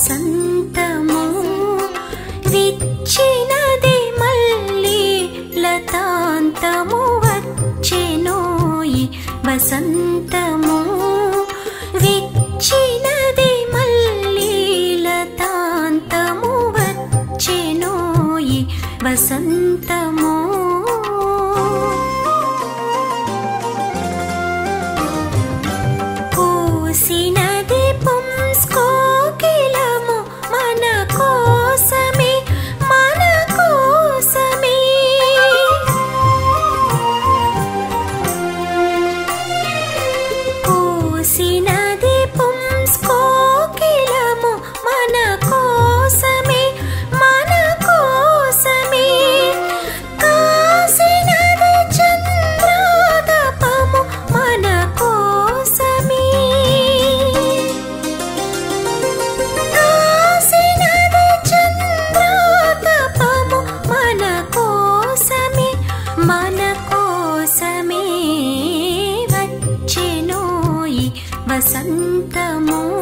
వసంతము విచ్చినది మళ్ళీ లతాంతము వచ్చెనోయి వసంతము విచ్చినది మళ్ళీ లతాంతము వచ్చెనోయి వసంతము Oh.